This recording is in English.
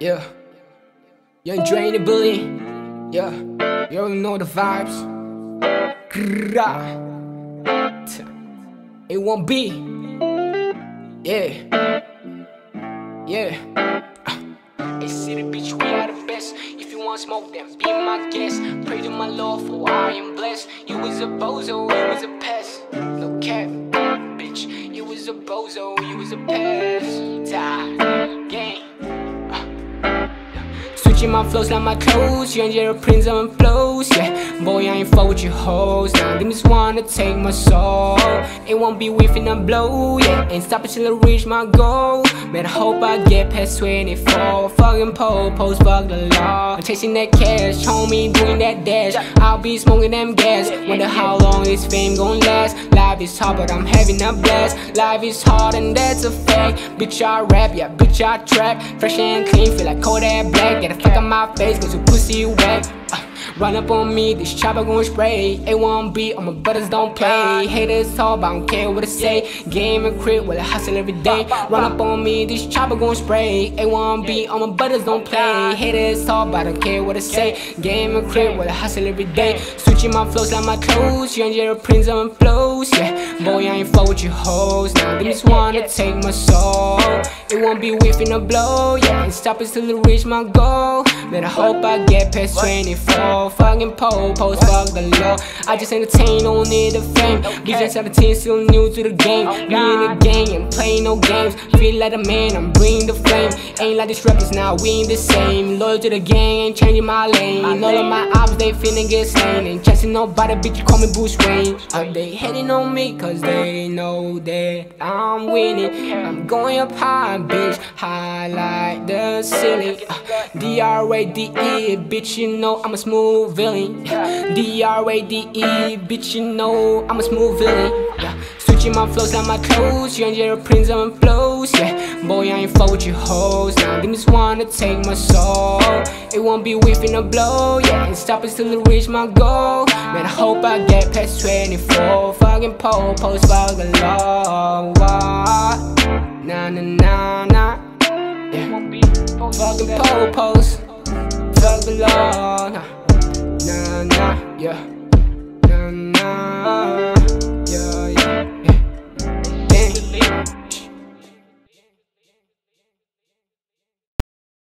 Yeah. Young Drain the Bully. Yeah. You already know the vibes. It won't be. Yeah. Yeah. Ah. Hey, city bitch, we are the best. If you want smoke, then be my guest. Pray to my Lord for I am blessed. You was a bozo, you was a pest. No cap, bitch. You was a bozo, you was a pest. Die, Switching my flows like my clothes, you your prints on flows, yeah. Boy, I ain't fuck with your hoes. Now them just wanna take my soul. It won't be whiffing and blow, yeah. Ain't stopping till I reach my goal. Man, I hope I get past 24. Fucking po, post, fuck the law. I'm chasing that cash, homie, doing that dash. I'll be smoking them gas. Wonder how long this fame gon' last. Life is hard, but I'm having a blast. Life is hard, and that's a fact. Bitch, I rap, yeah, bitch, I trap. Fresh and clean, feel like Kodak Black. Get a fuck on my face, cause you pussy whack. Uh, run up on me, this chopper gon' spray. A1B, all my brothers don't play. Haters talk, but I don't care what they say. Game and crit, well, I hustle every day. Run up on me, this chopper gon' spray. A1B, all my brothers don't play. Haters talk, but I don't care what they say. Game and crit, well, I hustle every day. Switching my flows like my clothes. Young Jerry Prince on flows, yeah. Boy, I ain't fuck with you hoes. Now, they just wanna take my soul. It won't be whiffing a blow, yeah. Ain't stopping till I reach my goal. Man, I hope I get past 24. Fucking po, post, fuck the law. I just entertain, don't need the fame. DJ 17, still new to the game. Me in the gang and playing no games. Feel like a man, I'm bringing the flame. Ain't like these rappers now, we ain't the same. Loyal to the gang, ain't changing my lane. All of my ops, they finna get slain. Ain't chasing nobody, bitch, you call me Bruce Wayne. Are they hating on me? Cause they know that I'm winning. I'm going up high, bitch. High like the ceiling. Uh, D-R-A-D-E, bitch, you know I'm a smooth villain. D-R-A-D-E, bitch, you know I'm a smooth villain. Switching my flows like my clothes, young Jerry Prince on flows, yeah. Boy, I ain't with you hoes. Now just wanna take my soul. It won't be whiffing a blow, yeah. Ain't stopping till I reach my goal. Man, I hope I get past 24. Fucking po, post, fuck the law. Fucking po, post, law. Nah, nah, nah, yeah.